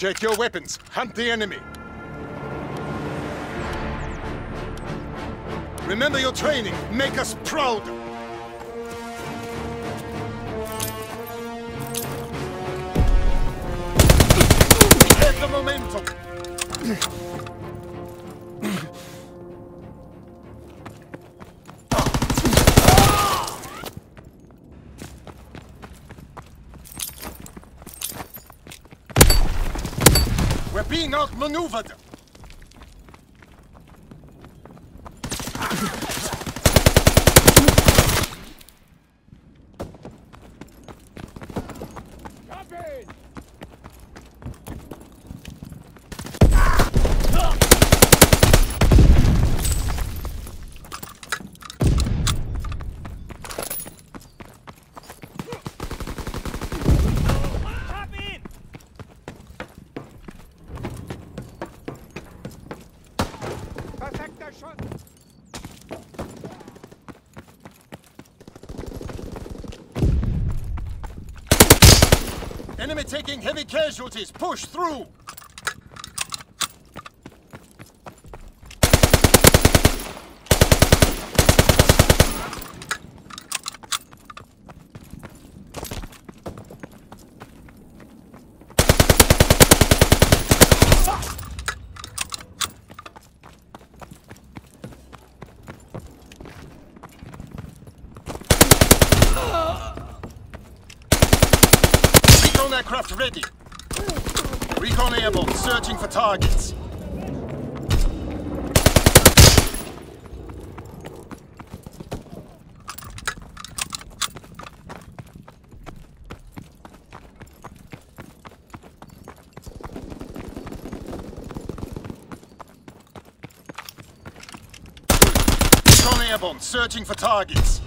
Check your weapons. Hunt the enemy. Remember your training. Make us proud. Get the momentum. We're being outmaneuvered. Perfekter Enemy taking heavy casualties. Push through. Recon aircraft ready. Recon airborne, searching for targets. Recon airborne, searching for targets.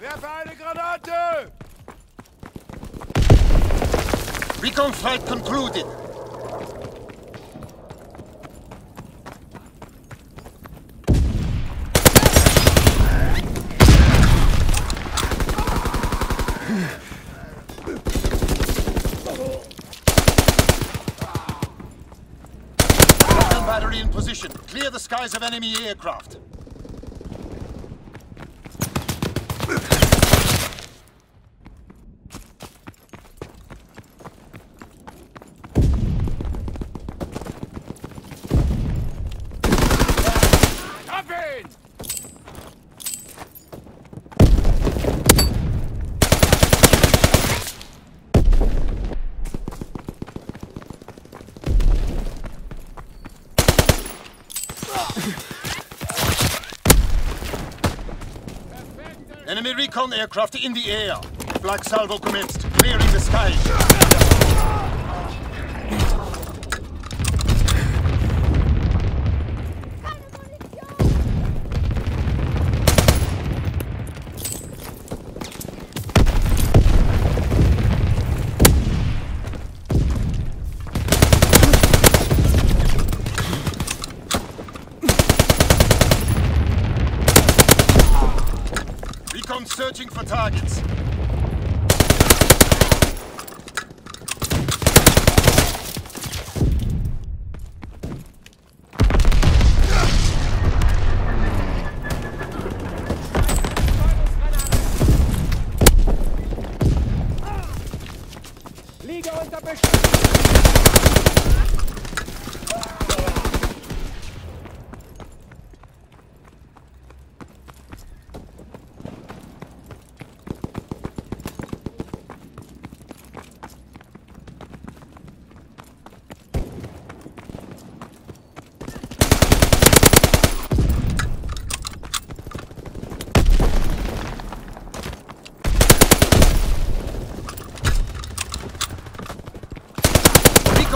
Werfe eine Granate! Recon flight concluded. Battery in position. Clear the skies of enemy aircraft. Enemy recon aircraft in the air. Black salvo commenced, clearing the sky. Recon searching for targets. Liege unter Beschuss!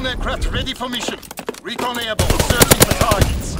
Recon aircraft ready for mission. Recon airborne, searching for targets.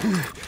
Hmm.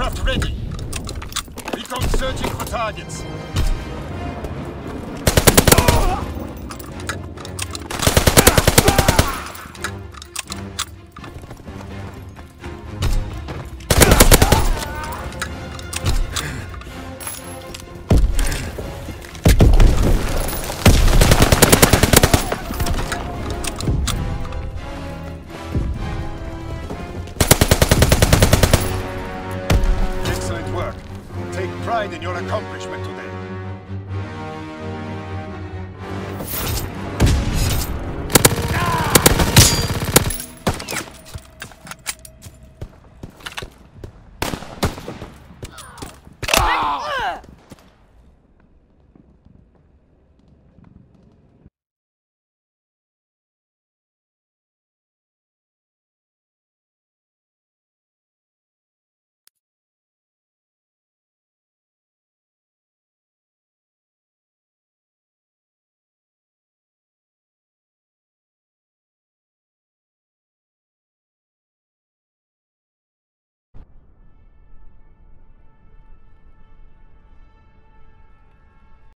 aircraft ready. Recon searching for targets. Accomplishment.